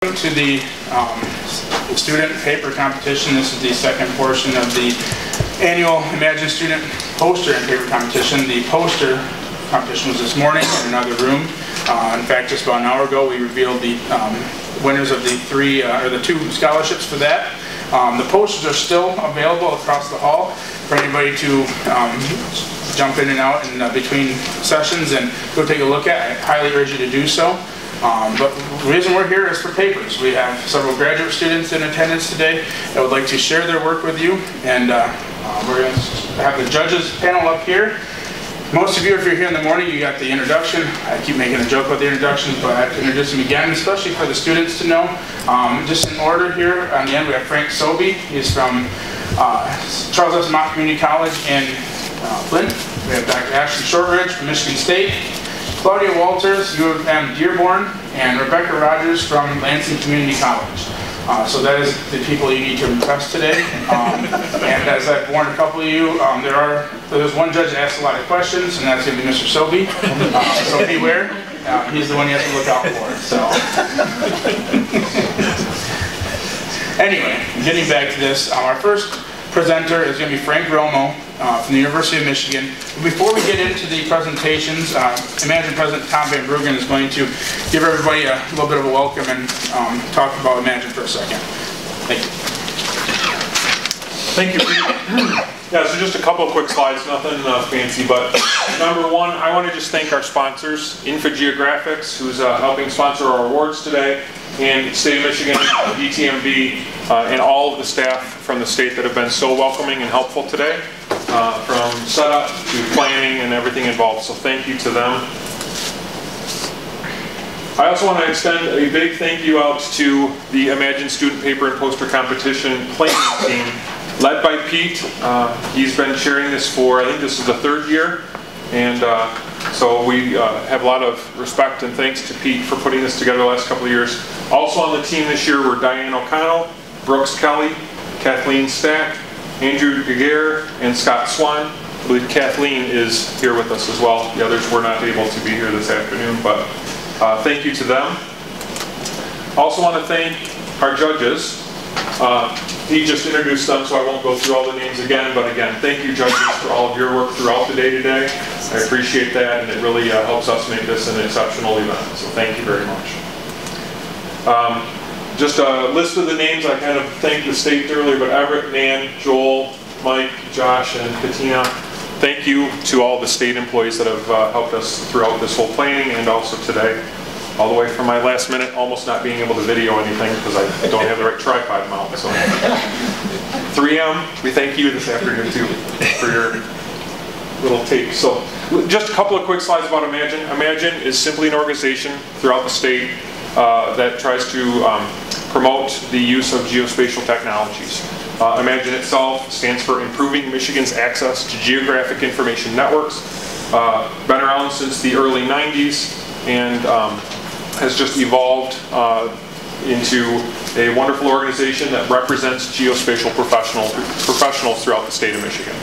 to the um, student paper competition. This is the second portion of the annual IMAGIN Student Poster and Paper Competition. The poster competition was this morning in another room. Uh, in fact, just about an hour ago, we revealed the um, winners of the three, uh, or the two scholarships for that. Um, the posters are still available across the hall for anybody to um, jump in and out in uh, between sessions and go take a look at. I highly urge you to do so. Um, but the reason we're here is for papers. We have several graduate students in attendance today that would like to share their work with you. And uh, uh, we're going to have the judges panel up here. Most of you, if you're here in the morning, you got the introduction. I keep making a joke about the introductions, but I have to introduce them again, especially for the students to know. Um, just in order here, on the end we have Frank Sobey. He's from uh, Charles S. Mott Community College in uh, Flint. We have Dr. Ashton Shortridge from Michigan State. Claudia Walters, U of M Dearborn, and Rebecca Rogers from Lansing Community College. Uh, so that is the people you need to impress today. Um, and as I've warned a couple of you, um, there are there's one judge that asks a lot of questions, and that's going to be Mr. Sobey. Uh, so beware. Uh, he's the one you have to look out for. So. anyway, getting back to this, um, our first presenter is going to be Frank Romo uh, from the University of Michigan. Before we get into the presentations, uh, IMAGIN President Tom Van Bruggen is going to give everybody a little bit of a welcome and um, talk about IMAGIN for a second. Thank you. Thank you. Yeah, so just a couple of quick slides, nothing uh, fancy, but number one, I want to just thank our sponsors, Infogeographics, who's uh, helping sponsor our awards today, and State of Michigan, DTMB, uh, and all of the staff from the state that have been so welcoming and helpful today, uh, from setup to planning and everything involved. So thank you to them. I also want to extend a big thank you out to the IMAGIN Student Paper and Poster Competition planning team, led by Pete. Uh, he's been sharing this for, I think this is the third year, and uh, so we uh, have a lot of respect and thanks to Pete for putting this together the last couple of years. Also on the team this year were Diane O'Connell, Brooks Kelly, Kathleen Stack, Andrew Giguere, and Scott Swan. I believe Kathleen is here with us as well. The others were not able to be here this afternoon, but uh, thank you to them. Also want to thank our judges. Uh, he just introduced them, so I won't go through all the names again, but again, thank you judges for all of your work throughout the day today. I appreciate that, and it really uh, helps us make this an exceptional event, so thank you very much. Um, just a list of the names, I kind of thanked the state earlier, but Everett, Nan, Joel, Mike, Josh, and Katina. Thank you to all the state employees that have uh, helped us throughout this whole planning and also today. All the way from my last minute, almost not being able to video anything because I don't have the right tripod mount. So 3M, we thank you this afternoon too for your little tape. So just a couple of quick slides about IMAGIN. IMAGIN is simply an organization throughout the state uh, that tries to um, promote the use of geospatial technologies. Uh, IMAGIN itself stands for Improving Michigan's Access to Geographic Information Networks. Uh, been around since the early 90s and um, has just evolved uh, into a wonderful organization that represents geospatial professional, professionals throughout the state of Michigan.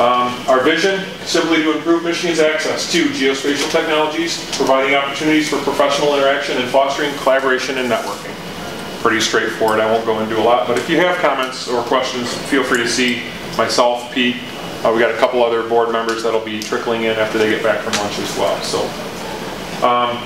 Um, our vision, simply to improve Michigan's access to geospatial technologies, providing opportunities for professional interaction and fostering collaboration and networking. Pretty straightforward, I won't go into a lot, but if you have comments or questions, feel free to see myself, Pete, uh, we got a couple other board members that'll be trickling in after they get back from lunch as well. So, um,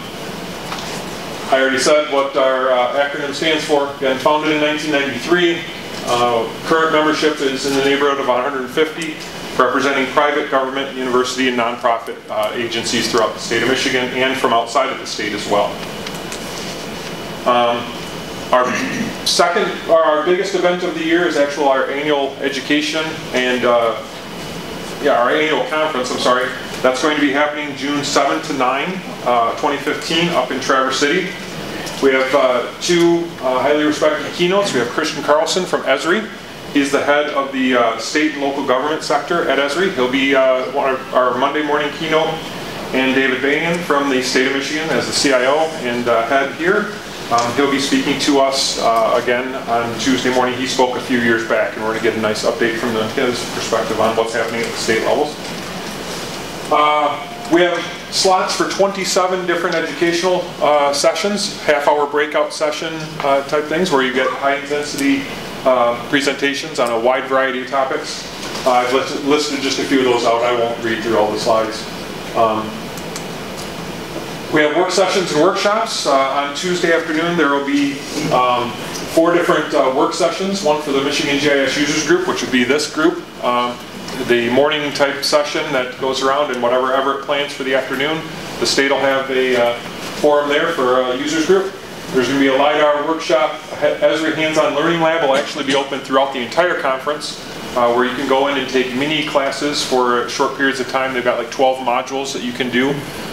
I already said what our uh, acronym stands for. Again, founded in 1993. Uh, current membership is in the neighborhood of 150 representing private government, university, and nonprofit uh, agencies throughout the state of Michigan and from outside of the state as well. Um, our second, our biggest event of the year is actually our annual education and uh, yeah, our annual conference. I'm sorry. That's going to be happening June 7 to 9, uh, 2015, up in Traverse City. We have uh, two uh, highly respected keynotes. We have Christian Carlson from Esri, He's the head of the uh, state and local government sector at Esri. He'll be uh, one of our Monday morning keynote. And David Behen from the state of Michigan as the CIO and uh, head here. Um, he'll be speaking to us again on Tuesday morning. He spoke a few years back, and we're going to get a nice update from the, his perspective on what's happening at the state levels. Uh, We have slots for 27 different educational uh, sessions, half-hour breakout session uh, type things, where you get high-intensity uh, presentations on a wide variety of topics. Uh, I've listed- listed just a few of those out. I won't read through all the slides. Um, we have work sessions and workshops. Uh, On Tuesday afternoon, there will be um, four different work sessions, one for the Michigan GIS Users Group, which would be this group, um, the morning type session that goes around and whatever Everett plans for the afternoon. The state will have a uh, forum there for a users group. There's going to be a LiDAR workshop. Esri Hands-On Learning Lab will actually be open throughout the entire conference uh, where you can go in and take mini classes for short periods of time. They've got like 12 modules that you can do,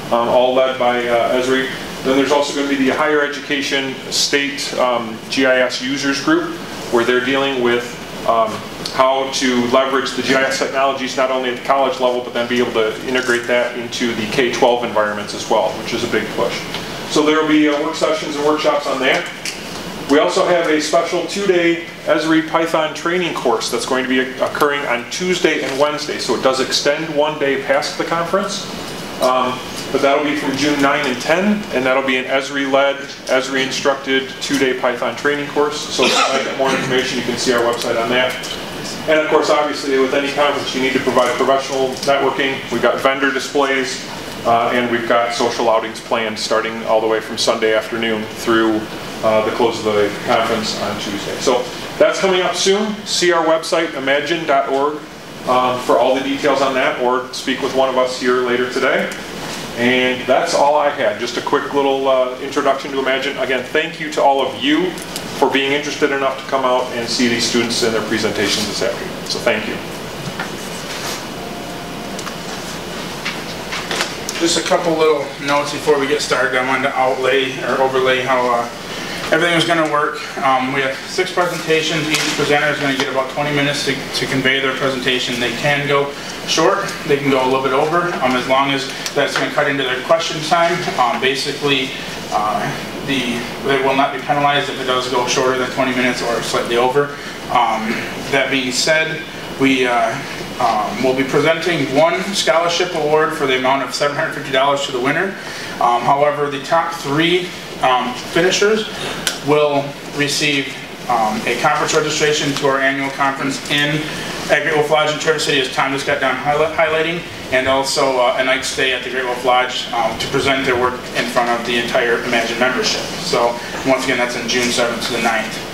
um, all led by uh, Esri. Then there's also going to be the Higher Education State um, GIS Users Group, where they're dealing with um, how to leverage the GIS technologies not only at the college level, but then be able to integrate that into the K-12 environments as well, which is a big push. So there will be uh, work sessions and workshops on that. We also have a special two-day Esri Python training course that's going to be occurring on Tuesday and Wednesday. So it does extend one day past the conference. Um, but that'll be from June 9 and 10, and that'll be an Esri-led, Esri-instructed two-day Python training course. So if you'd like more information, you can see our website on that. And of course, obviously, with any conference, you need to provide professional networking. We've got vendor displays, uh, and we've got social outings planned starting all the way from Sunday afternoon through uh, the close of the conference on Tuesday. So that's coming up soon. See our website, imagin.org, um, for all the details on that, or speak with one of us here later today. And that's all I had. Just a quick little uh, introduction to IMAGIN. Again, thank you to all of you for being interested enough to come out and see these students in their presentations this afternoon. So thank you. Just a couple little notes before we get started. I wanted to outlay or overlay how uh, everything was going to work. Um, we have six presentations. Each presenter is going to get about 20 minutes to, to convey their presentation. They can go short. They can go a little bit over, um, as long as that's going to cut into their question time. Um, basically, uh, the they will not be penalized if it does go shorter than 20 minutes or slightly over. Um, that being said, we uh, um, will be presenting one scholarship award for the amount of $750 to the winner. Um, however, the top three um, finishers will receive um, a conference registration to our annual conference in at Great Wolf Lodge in Traverse City, as Tom just got highlight- highlighting, and also uh, a night stay at the Great Wolf Lodge um, to present their work in front of the entire IMAGIN membership. So once again, that's on June 7th to the 9th.